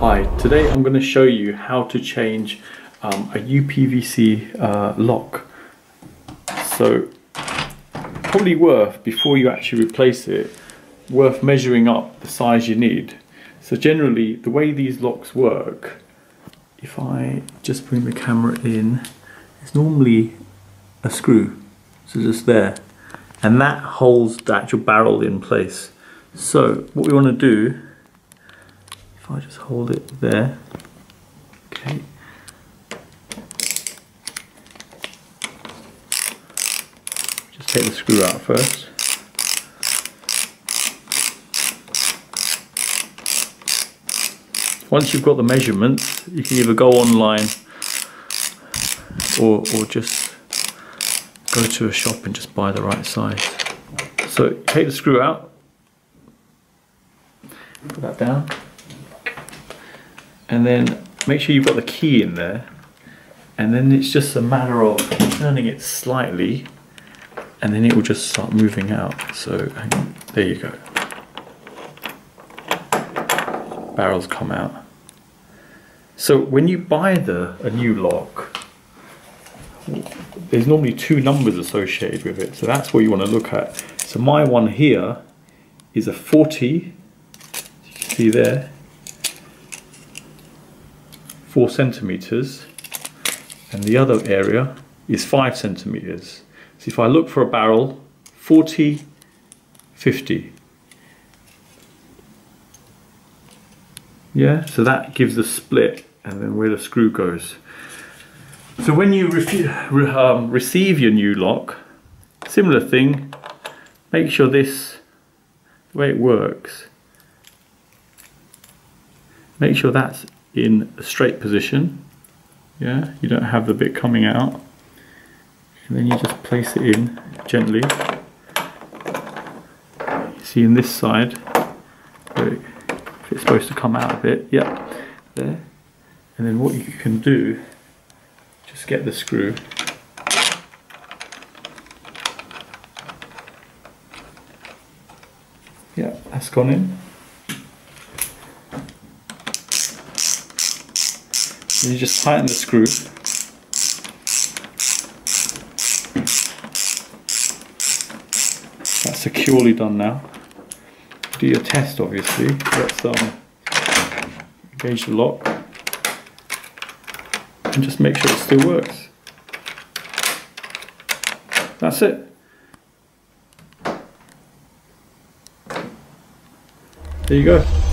Hi, today I'm going to show you how to change um, a UPVC uh, lock. So probably worth, before you actually replace it, worth measuring up the size you need. So generally the way these locks work, if I just bring the camera in, it's normally a screw, so just there. And that holds the actual barrel in place. So what we want to do if I just hold it there, okay. Just take the screw out first. Once you've got the measurements, you can either go online or, or just go to a shop and just buy the right size. So take the screw out, put that down, and then make sure you've got the key in there. And then it's just a matter of turning it slightly and then it will just start moving out. So there you go. Barrels come out. So when you buy the a new lock there's normally two numbers associated with it. So that's what you want to look at. So my one here is a 40 you can see there four centimeters and the other area is five centimeters. So if I look for a barrel, 40, 50. Yeah, so that gives the split and then where the screw goes. So when you re um, receive your new lock, similar thing, make sure this, the way it works, make sure that's in a straight position. Yeah, you don't have the bit coming out. And then you just place it in gently. See in this side, if it's supposed to come out a bit, yeah, there. And then what you can do, just get the screw yeah, that's gone in. And you just tighten the screw. That's securely done now. Do your test obviously. Let's um, engage the lock and just make sure it still works. That's it. There you go.